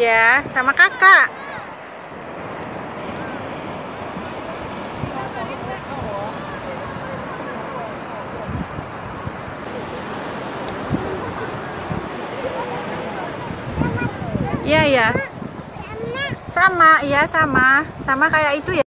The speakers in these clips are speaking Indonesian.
Ya, sama kakak. Iya, iya. Sama, iya sama. Sama kayak itu ya.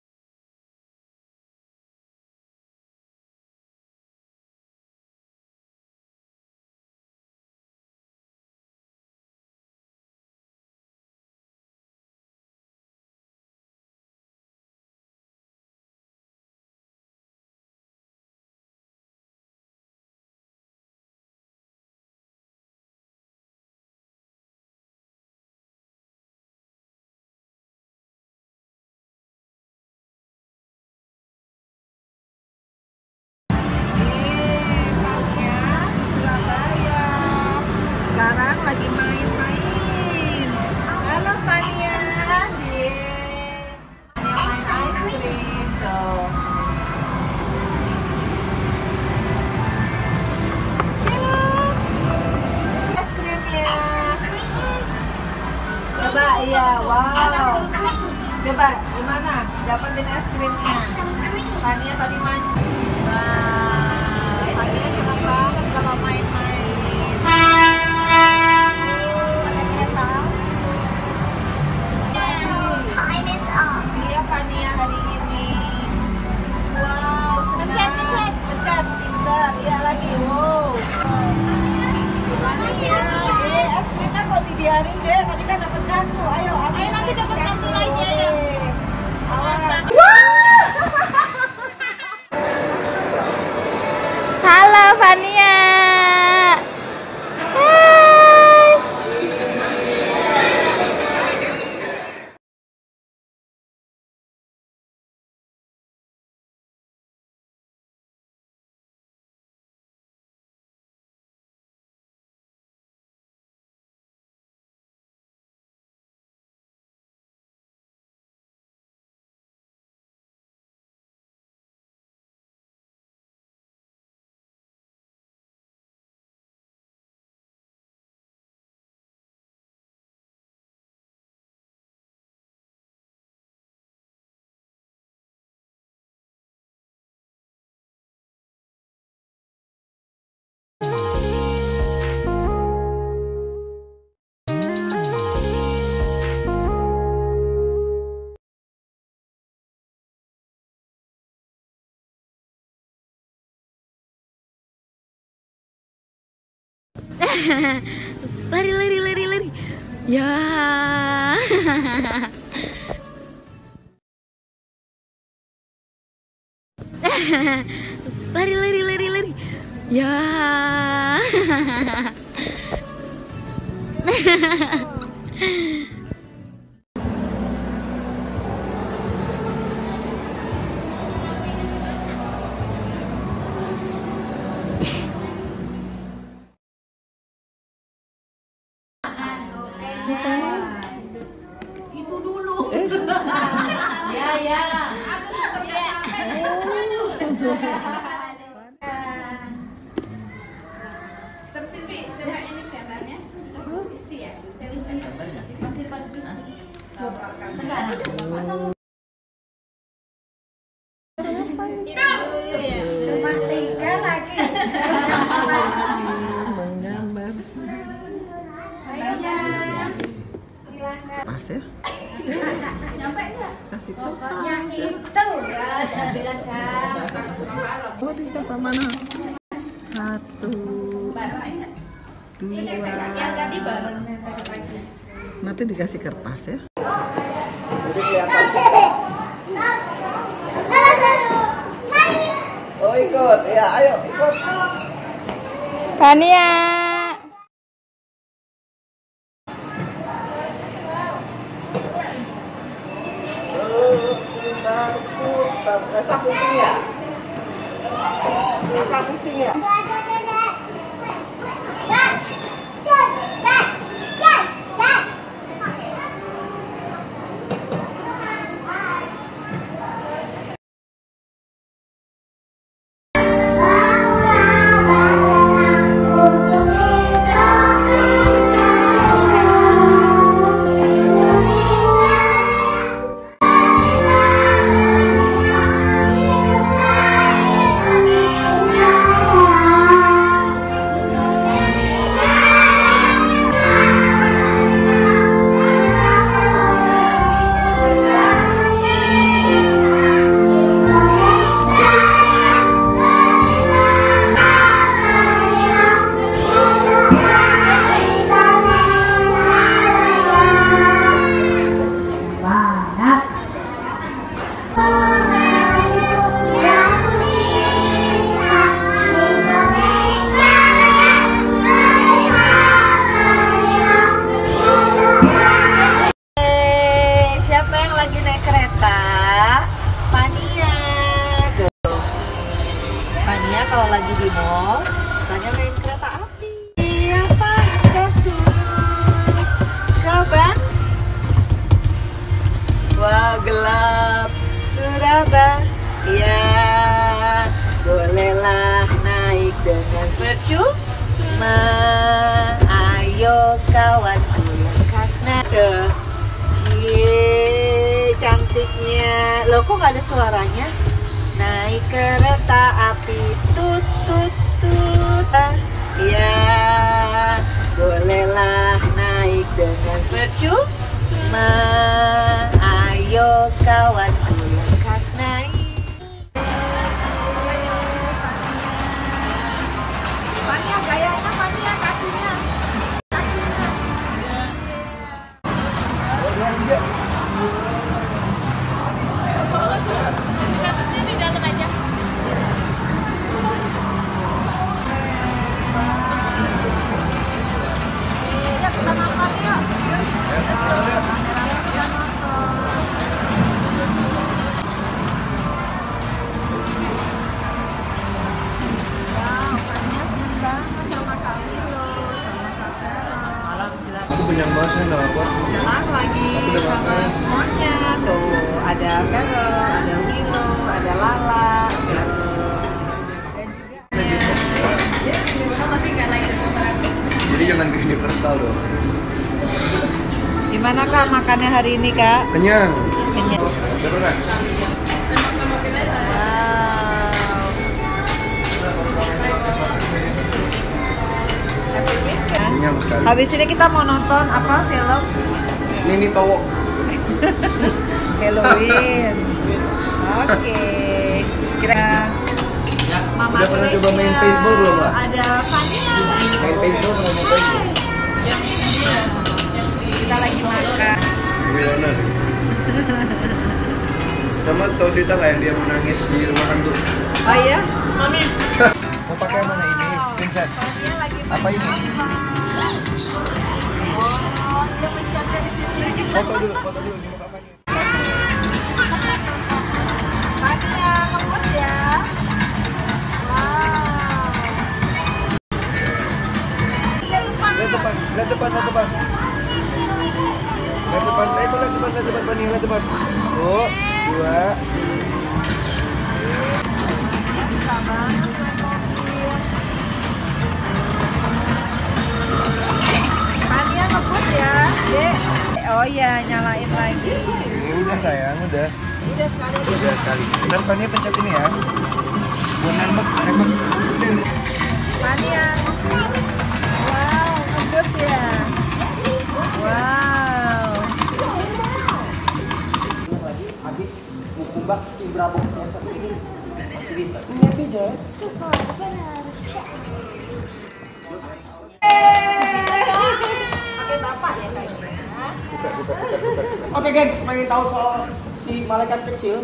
Dapetin es krimnya. Fania tadi manja. Wah, Fania senang banget kalau main-main. lari lari lari lari. Ya. Lari lari lari lari. Ya Coba ini gambarnya. Ya? Masih. Sekarang. Cuma tiga lagi. menggambar ya Nyampe enggak? kasih Pokoknya itu ya, saya bilang jam. Oh di tempat mana satu Ini dua yang tadi bareng. nanti dikasih kertas ya. Oh ikut. Ya ayo ikut. Fania Rasa pusing ya? Rasa pusing ya? Sukanya main kereta api. Apa tuh? Kabar? Wah gelap sudah bang. Ya bolehlah naik dengan percuma. Ayo kawanku lekas naik. Cie, cantiknya. Loh kok nggak ada suaranya? Naik kereta api tut tut Ya, bolehlah naik dengan percuma. Ayo kawanku Kenyang banget sih nggak apa. Sekarang lagi Aku udah sama makan. semuanya tuh ada Feral, ada Willow, ada Lala, ada dan juga Jadi jangan ke universal dong. Gimana kak makannya hari ini kak? Kenyang. Kenyang. Kenyang sekali. Habis ini kita mau nonton apa film Nini Towo. Halloween. Oke. Kira Mama Udah pernah coba main paintball belum, Mbak? Ada Fania. Main paintball pernah main paintball. Kita lagi makan. Gimana? Sama tau cerita nggak yang dia mau nangis di rumah hantu? Oh iya? Mau pakai mana ini? Princess. Apa ini? Dari sini. Foto dulu, foto dulu. Ini ngebut ya. Wow. Lihat depan. Lihat depan, lihat depan, lihat depan. Lihat depan, itu lihat depan, lihat depan, Fani, lihat depan. Satu, dua, Suka banget Fania ngebut ya, Dek. Oh iya, nyalain lagi. ini udah sayang, udah. Udah sekali Udah sekali. Ntar Fani pencet ini ya. Buat nembak, nembak. Fania. Wow, ngebut ya. Wow. habis buku bak ski bravo yang satu ini masih di netizen Pakai Oke gengs, pengen tahu soal si malaikat kecil